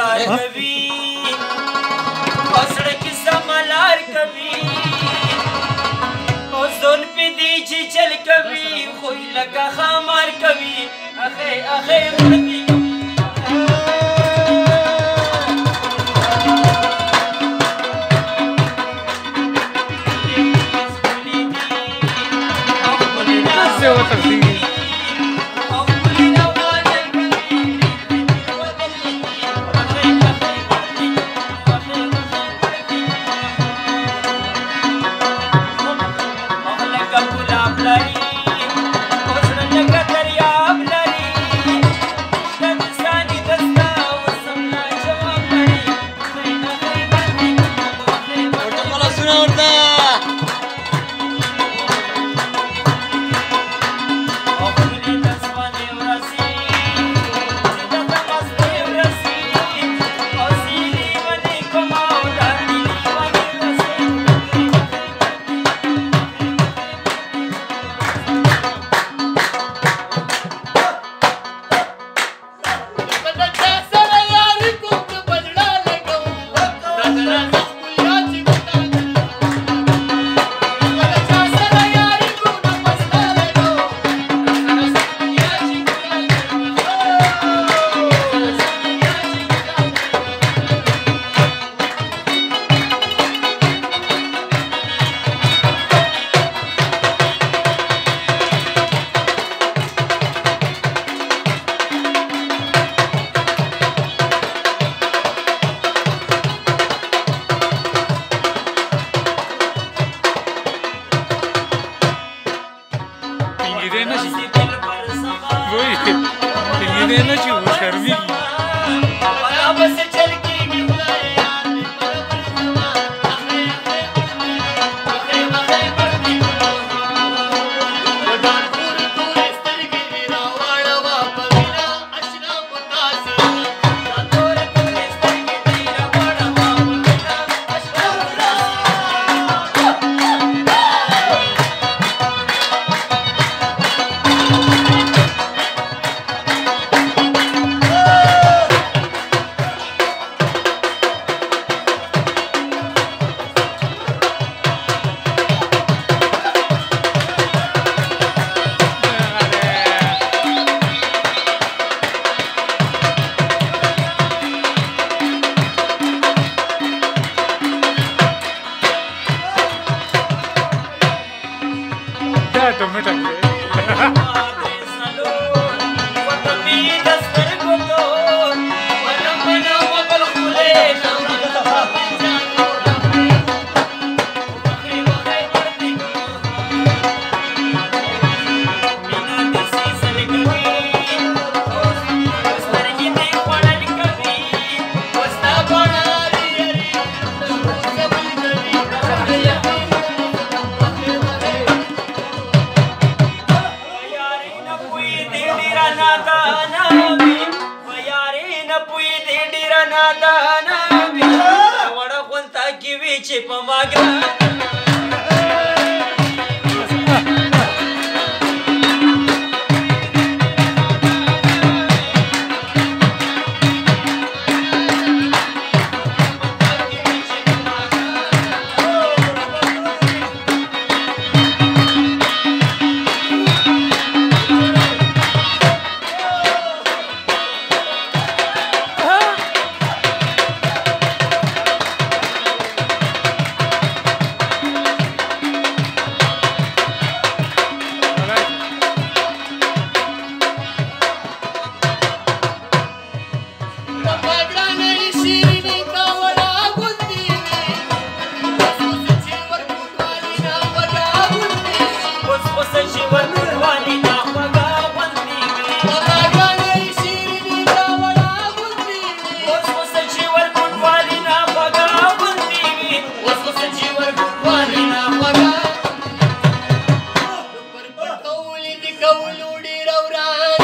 انتظار کوي پسړه کې سملار کوي او زون په دې چې چل کوي خو لکه خمار کوي اخې اخې مړ gorda! Tomato Ipamágrada tipo Laura